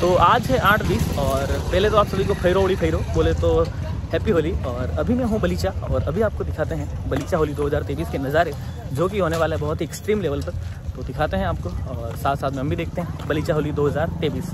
तो आज है आठ बीस और पहले तो आप सभी को फेरो उड़ी फेरो बोले तो हैप्पी होली। और अभी मैं हूँ बलीचा और अभी आपको दिखाते हैं बलीचा होली 2023 के नज़ारे, जो कि होने वाला है बहुत ही एक्सट्रीम लेवल पर। तो दिखाते हैं आपको और साथ साथ में हम भी देखते हैं बलीचा होली 2023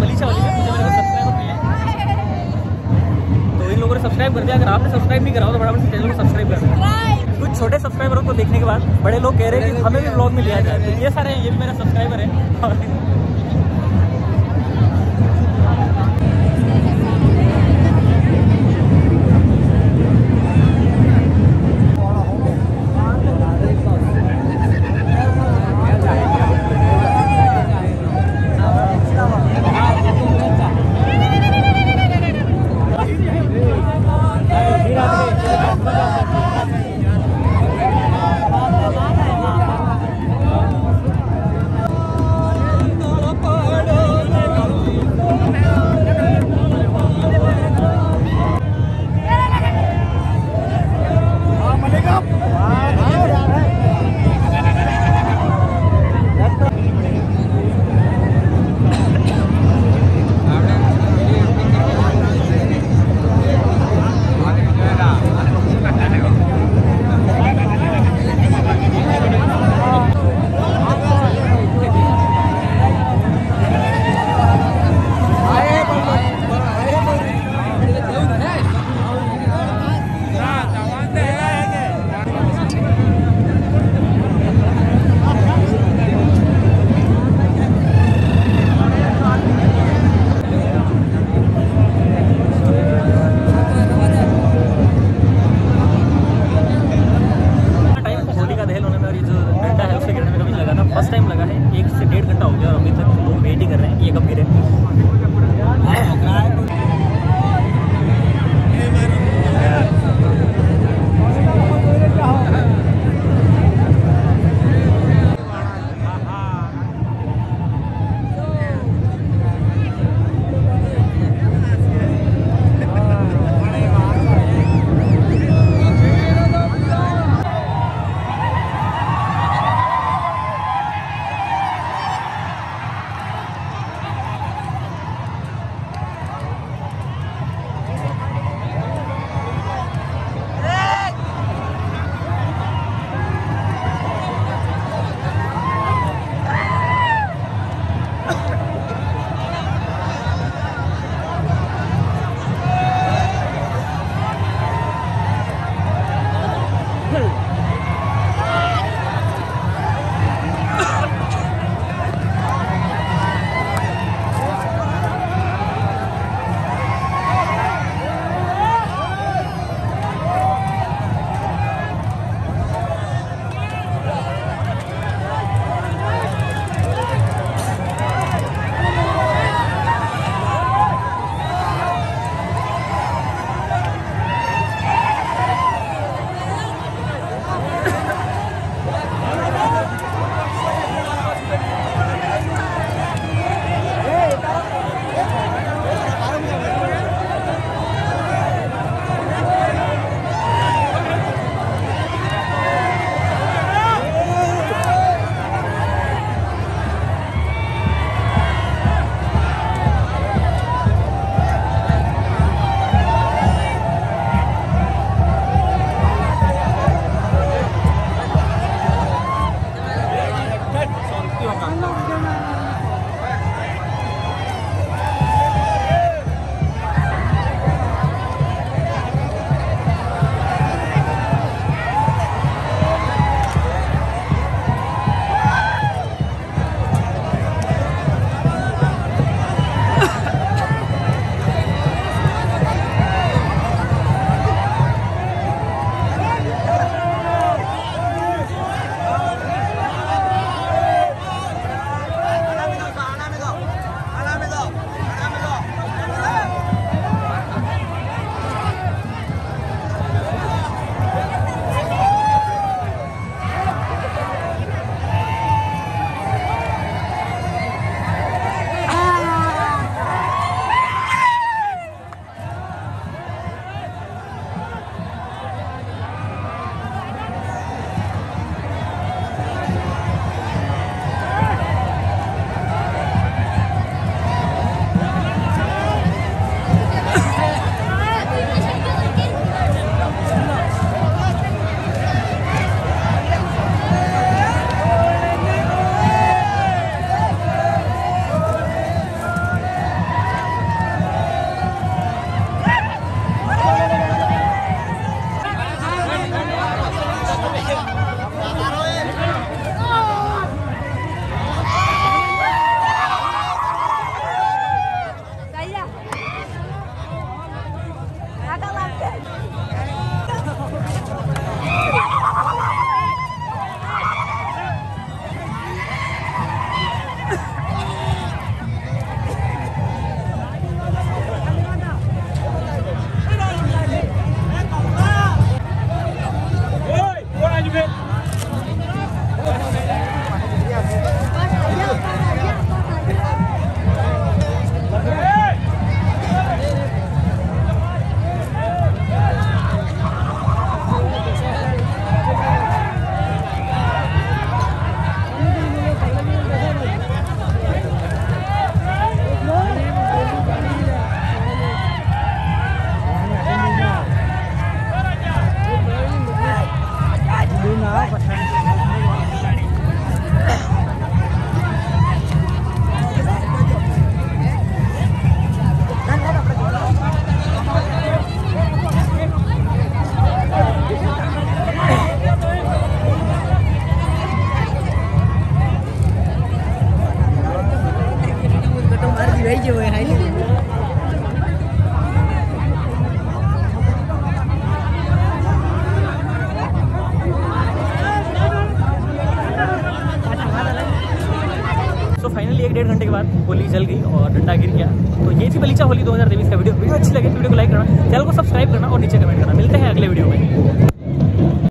बलीचा वाली में मुझे मेरे को सब्सक्राइबर मिले। तो इन लोगों ने सब्सक्राइब कर दिया, अगर आपने सब्सक्राइब नहीं करा हो तो बड़ा चैनल को सब्सक्राइब कर दिया कुछ छोटे सब्सक्राइबरों को देखने के बाद बड़े लोग कह रहे हैं कि हमें भी ब्लॉग में लिया जाए। तो ये सारे ये भी मेरा सब्सक्राइबर है। Bye.